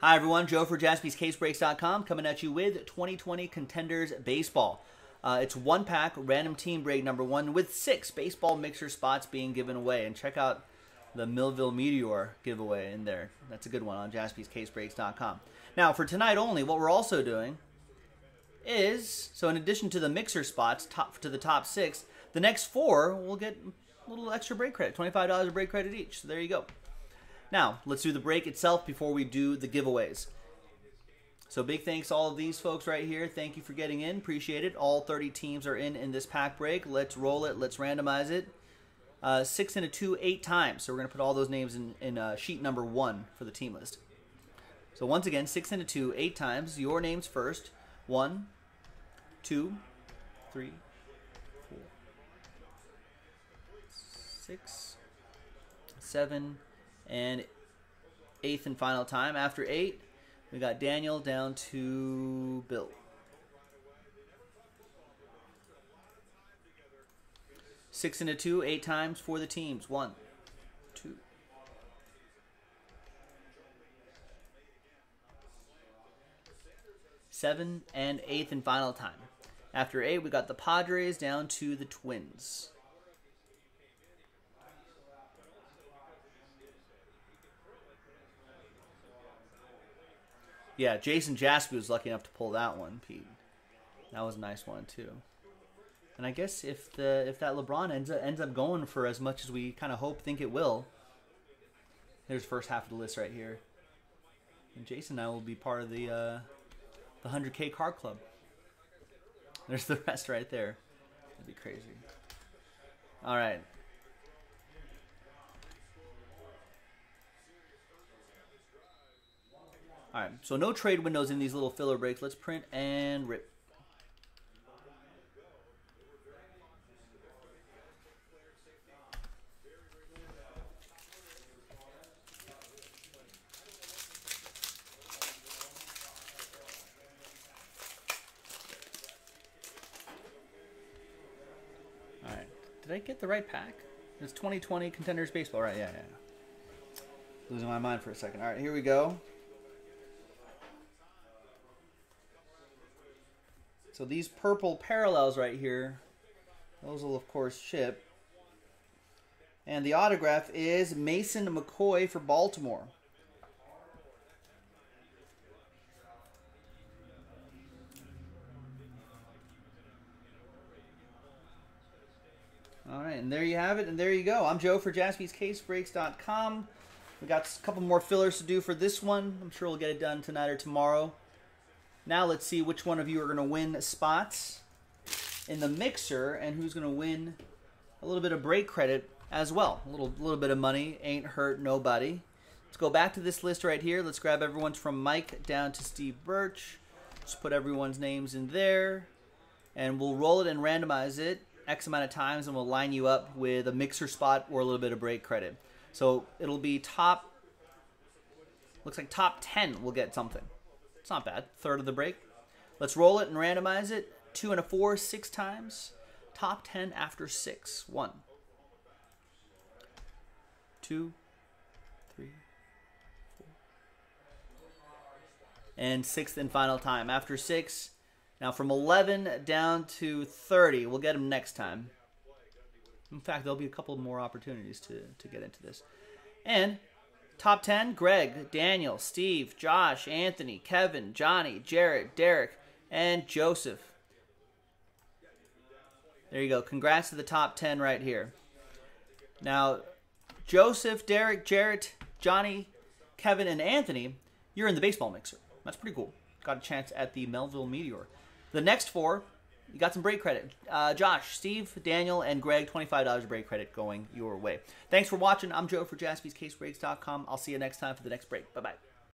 Hi, everyone. Joe for jaspyscasebreaks.com coming at you with 2020 Contenders Baseball. Uh, it's one pack, random team break number one, with six baseball mixer spots being given away. And check out the Millville Meteor giveaway in there. That's a good one on jaspyscasebreaks.com. Now, for tonight only, what we're also doing is so in addition to the mixer spots top to the top six, the next four will get a little extra break credit, $25 of break credit each. So there you go. Now, let's do the break itself before we do the giveaways. So big thanks all of these folks right here. Thank you for getting in. Appreciate it. All 30 teams are in in this pack break. Let's roll it. Let's randomize it. Uh, six and a two, eight times. So we're going to put all those names in, in uh, sheet number one for the team list. So once again, six and a two, eight times. Your names first. One, two, three, four, six, seven, and eighth and final time. After eight, we got Daniel down to Bill. Six and a two, eight times for the teams. One, two. Seven and eighth and final time. After eight, we got the Padres down to the Twins. Yeah, Jason Jaspy was lucky enough to pull that one, Pete. That was a nice one too. And I guess if the if that LeBron ends up, ends up going for as much as we kind of hope think it will, there's the first half of the list right here. And Jason and I will be part of the uh, the 100K car club. There's the rest right there. That'd be crazy. All right. All right, so no trade windows in these little filler breaks. Let's print and rip. All right, did I get the right pack? It's 2020 Contenders Baseball, right? Yeah, yeah. Losing my mind for a second. All right, here we go. So these purple parallels right here, those will of course ship. And the autograph is Mason McCoy for Baltimore. All right, and there you have it, and there you go. I'm Joe for jaspyscasebreaks.com. We got a couple more fillers to do for this one. I'm sure we'll get it done tonight or tomorrow. Now let's see which one of you are going to win spots in the mixer and who's going to win a little bit of break credit as well. A little, little bit of money ain't hurt nobody. Let's go back to this list right here. Let's grab everyone's from Mike down to Steve Birch. Just put everyone's names in there. And we'll roll it and randomize it X amount of times and we'll line you up with a mixer spot or a little bit of break credit. So it'll be top, looks like top 10 will get something. It's not bad. Third of the break. Let's roll it and randomize it. Two and a four, six times. Top 10 after six. One, two, three, four. And sixth and final time. After six, now from 11 down to 30. We'll get them next time. In fact, there'll be a couple more opportunities to, to get into this. And top 10, Greg, Daniel, Steve, Josh, Anthony, Kevin, Johnny, Jared, Derek, and Joseph. There you go. Congrats to the top 10 right here. Now, Joseph, Derek, Jarrett, Johnny, Kevin, and Anthony, you're in the baseball mixer. That's pretty cool. Got a chance at the Millville Meteor. The next four, you got some break credit. Uh, Josh, Steve, Daniel, and Greg, $25 break credit going your way. Thanks for watching. I'm Joe for jaspyscasebreaks.com. I'll see you next time for the next break. Bye-bye.